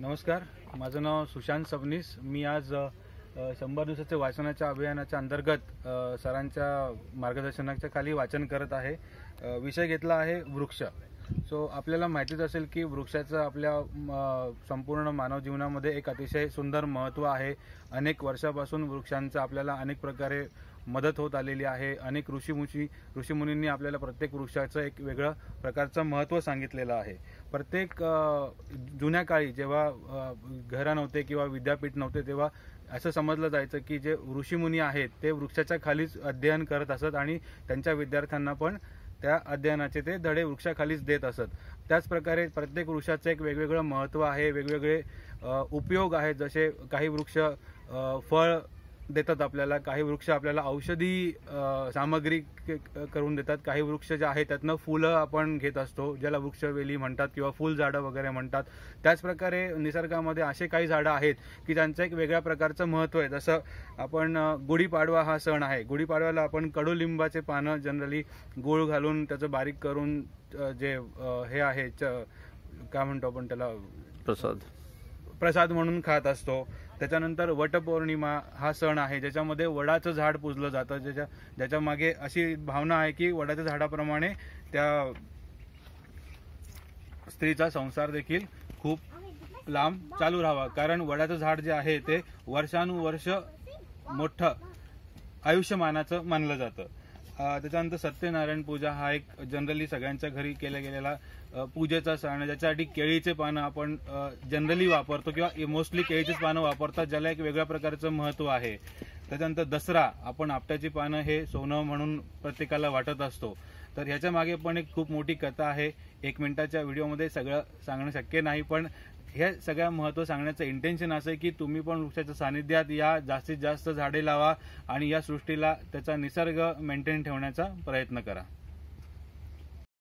नमस्कार माझं नाव सुशांत सबनीस. मी आज शंभर दिवसाच्या वाचनाच्या अभियानाच्या अंतर्गत सरांच्या मार्गदर्शनाच्या खाली वाचन करत आहे. विषय घेतला आहे वृक्ष. सो आपल्याला माहितीच असेल की वृक्षाचं आपल्या म, संपूर्ण मानव जीवनामध्ये एक अतिशय सुंदर महत्त्व आहे. अनेक वर्षापासून वृक्षांचं आपल्याला अनेक प्रकारे मदत होत आलेली आहे. अनेक ऋषीमुनी ऋषीमुनींनी आपल्याला प्रत्येक वृक्षाचं एक वेगळं प्रकारचं महत्त्व सांगितलेलं आहे. प्रत्येक जुन्या काळी जेव्हा घरं नव्हते किंवा विद्यापीठ नव्हते तेव्हा असं समजलं जायचं की जे ऋषीमुनी आहेत ते वृक्षाच्या खालीच अध्ययन करत असत आणि त्यांच्या विद्यार्थ्यांना पण त्या अध्ययनाचे ते धडे वृक्षाखालीच देत असत. त्याच प्रकारे प्रत्येक वृक्षाचं एक वेगवेगळं महत्त्व आहे वेगवेगळे उपयोग आहेत. जसे काही वृक्ष फळ देतात आपल्याला काही वृक्ष आपल्याला औषधी सामग्री करून देतात. काही वृक्ष जे आहेत त्यातनं फुलं आपण घेत असतो ज्याला वृक्षवेली म्हणतात किंवा फुलझाडं वगैरे म्हणतात. त्याचप्रकारे निसर्गामध्ये असे काही झाडं आहेत की त्यांचं एक वेगळ्या प्रकारचं महत्त्व आहे. जसं आपण गुढीपाडवा हा सण आहे. गुढीपाडव्याला आपण कडुलिंबाचे पानं जनरली गूळ घालून त्याचं बारीक करून जे हे आहे काय म्हणतो आपण त्याला? प्रसाद. प्रसाद म्हणून खात असतो. त्याच्यानंतर वटपौर्णिमा हा सण आहे ज्याच्यामध्ये वडाचं झाड पूजलं जातं. ज्याच्या ज्याच्या मागे अशी भावना आहे की वडाच्या झाडाप्रमाणे त्या स्त्रीचा संसार देखील खूप लांब चालू राहावा. कारण वडाचं झाड जे आहे ते वर्षानुवर्ष मोठं आयुष्यमानाचं मानलं जातं. त्याच्यानंतर सत्यनारायण पूजा हा एक जनरली सगळ्यांच्या घरी केला गेलेला पूजेचा सण ज्याच्यासाठी केळीचे पानं आपण जनरली वापरतो किंवा मोस्टली केळीचीच पानं वापरतात ज्याला एक वेगळ्या प्रकारचं महत्त्व आहे. त्याच्यानंतर दसरा आपण आपट्याची पानं हे सोनं म्हणून प्रत्येकाला वाटत असतो. तर ह्याच्या मागे पण एक खूप मोठी कथा आहे. एक मिनिटाच्या व्हिडिओमध्ये सगळं सांगणं शक्य नाही पण हे सगळ्या महत्त्व सांगण्याचं इंटेन्शन असं आहे की तुम्ही पण वृक्षाच्या सानिध्यात या जास्तीत जास्त झाडे लावा आणि या सृष्टीला त्याचा निसर्ग मेंटेन ठेवण्याचा प्रयत्न करा.